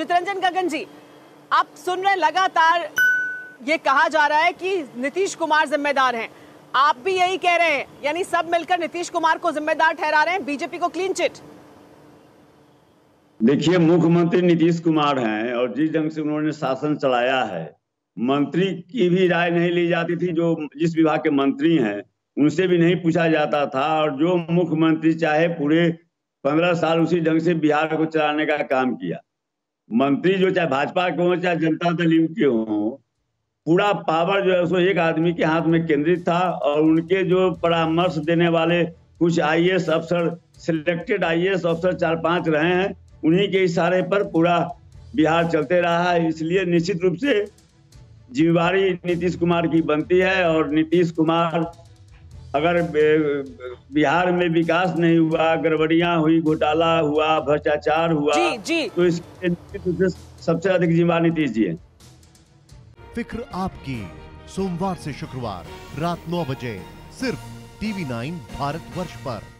चितरंजन गगन जी, आप सुन रहे लगातार ये कहा जा रहा है कि नीतीश कुमार जिम्मेदार हैं। आप भी यही कह रहे हैं, यानी सब मिलकर नीतीश कुमार को जिम्मेदार ठहरा रहे हैं, बीजेपी को क्लीन चिट देखिए, मुख्यमंत्री नीतीश कुमार हैं और जिस ढंग से उन्होंने शासन चलाया है, मंत्री की भी राय नहीं ली जाती थी, जो जिस विभाग के मंत्री हैं, उनसे भी नहीं पूछा जाता था और जो मुख्यमंत्री चाहे पूरे पंद्रह साल उसी ढंग से बिहार को चलाने का काम किया। मंत्री जो चाहे भाजपा के हो, चाहे जनता दल यू के हो, पूरा पावर जो है सो एक आदमी के हाथ में केंद्रित था और उनके जो परामर्श देने वाले कुछ आईएएस अफसर सिलेक्टेड आईएएस अफसर चार पाँच रहे हैं, उन्हीं के इशारे पर पूरा बिहार चलते रहा है। इसलिए निश्चित रूप से जिम्मेवारी नीतीश कुमार की बनती है और नीतीश कुमार अगर बिहार में विकास नहीं हुआ गड़बड़िया हुई घोटाला हुआ भ्रष्टाचार हुआ जी जी। तो इसके निश्चित सबसे अधिक जिम्मा नीतीश जी है। फ़िक्र आपकी सोमवार से शुक्रवार रात नौ बजे सिर्फ़ टीवी नाइन भारत वर्ष पर।